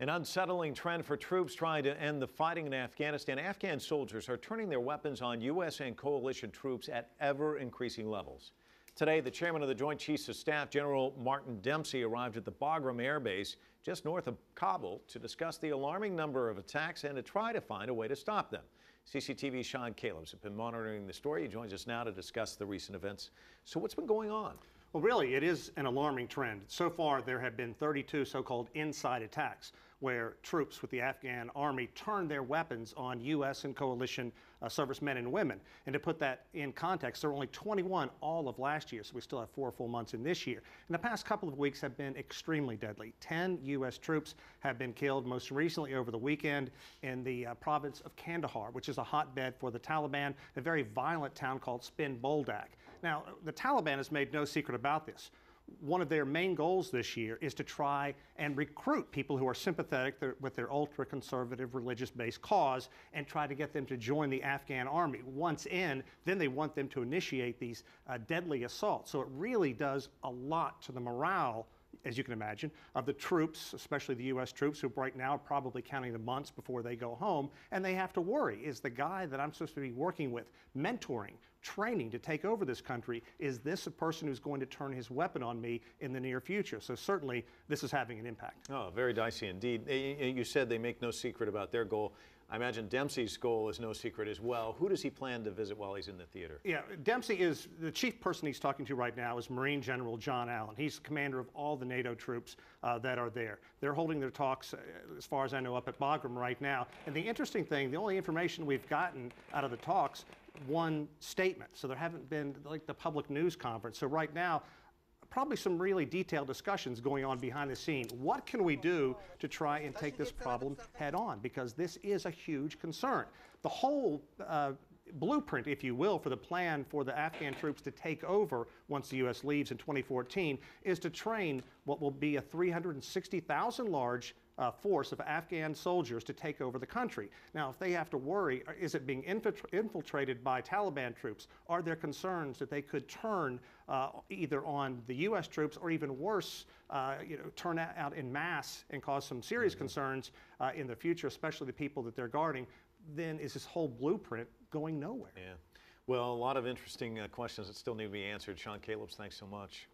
An unsettling trend for troops trying to end the fighting in Afghanistan. Afghan soldiers are turning their weapons on U.S. and coalition troops at ever increasing levels. Today, the chairman of the Joint Chiefs of Staff, General Martin Dempsey, arrived at the Bagram Air Base just north of Kabul to discuss the alarming number of attacks and to try to find a way to stop them. CCTV's Sean Callebs been monitoring the story. He joins us now to discuss the recent events. So, what's been going on? Well, really, it is an alarming trend. So far, there have been 32 so called inside attacks where troops with the Afghan army turned their weapons on U.S. and coalition uh, servicemen and women. And to put that in context, there were only 21 all of last year, so we still have four full months in this year. And the past couple of weeks have been extremely deadly. 10 U.S. troops have been killed, most recently over the weekend in the uh, province of Kandahar, which is a hotbed for the Taliban, a very violent town called Spin Boldak. Now, the Taliban has made no secret about this one of their main goals this year is to try and recruit people who are sympathetic with their ultra conservative religious based cause and try to get them to join the Afghan army. Once in, then they want them to initiate these uh, deadly assaults. So it really does a lot to the morale as you can imagine, of the troops, especially the U.S. troops, who right now are probably counting the months before they go home, and they have to worry is the guy that I'm supposed to be working with, mentoring, training to take over this country, is this a person who's going to turn his weapon on me in the near future? So certainly this is having an impact. Oh, very dicey indeed. Eh, eh, you said they make no secret about their goal. I imagine Dempsey's goal is no secret as well. Who does he plan to visit while he's in the theater? Yeah, Dempsey is the chief person he's talking to right now is Marine General John Allen. He's commander of all the NATO troops uh, that are there. They're holding their talks, uh, as far as I know, up at Bagram right now. And the interesting thing, the only information we've gotten out of the talks, one statement. So there haven't been like the public news conference. So right now, probably some really detailed discussions going on behind the scene. What can we do to try and take this problem head on? Because this is a huge concern. The whole uh, blueprint, if you will, for the plan for the Afghan troops to take over once the U.S. leaves in 2014 is to train what will be a 360,000 large uh, force of Afghan soldiers to take over the country. Now, if they have to worry, uh, is it being infiltrated by Taliban troops? Are there concerns that they could turn uh, either on the U.S. troops or even worse, uh, you know, turn out in mass and cause some serious mm -hmm. concerns uh, in the future, especially the people that they're guarding? Then is this whole blueprint going nowhere? Yeah. Well, a lot of interesting uh, questions that still need to be answered. Sean Callebs, thanks so much.